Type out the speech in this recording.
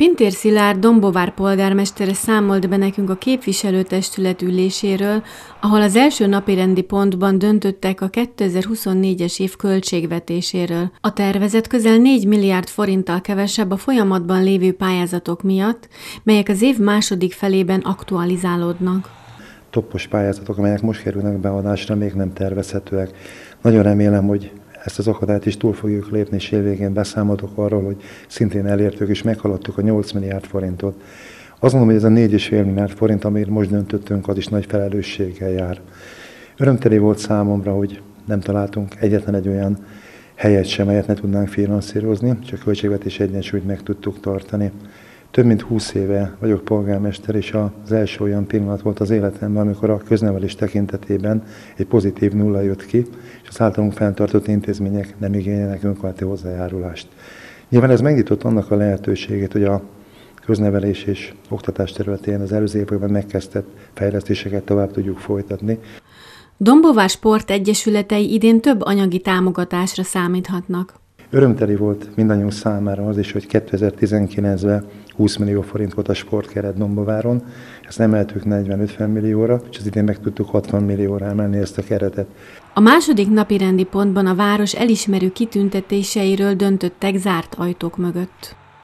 Pintér Szilárd Dombovár polgármestere számolt be nekünk a képviselőtestület üléséről, ahol az első napirendi pontban döntöttek a 2024-es év költségvetéséről. A tervezet közel 4 milliárd forinttal kevesebb a folyamatban lévő pályázatok miatt, melyek az év második felében aktualizálódnak. Toppos pályázatok, amelyek most kerülnek beadásra, még nem tervezhetőek. Nagyon remélem, hogy ezt az akadályt is túl fogjuk lépni, és évvégén beszámoltok arról, hogy szintén elértük és meghaladtuk a 8 milliárd forintot. Azt mondom, hogy ez a 4,5 milliárd forint, amit most döntöttünk, az is nagy felelősséggel jár. Örömteli volt számomra, hogy nem találtunk egyetlen egy olyan helyet sem, melyet ne tudnánk finanszírozni, csak költségvetés egyensúlyt meg tudtuk tartani. Több mint 20 éve vagyok polgármester, és az első olyan pillanat volt az életemben, amikor a köznevelés tekintetében egy pozitív nulla jött ki, és az általunk fenntartott intézmények nem igényelnek önkormányzati hozzájárulást. Nyilván ez megnyitott annak a lehetőségét, hogy a köznevelés és oktatás területén az előző években megkezdett fejlesztéseket tovább tudjuk folytatni. Dombovár Sport Egyesületei idén több anyagi támogatásra számíthatnak. Örömteli volt mindannyiunk számára az is, hogy 2019-ben 20 millió forint volt a sportkeret Dombováron, ezt emeltük 40-50 millióra, és az idén meg tudtuk 60 millióra emelni ezt a keretet. A második napi rendi pontban a város elismerő kitüntetéseiről döntöttek zárt ajtók mögött.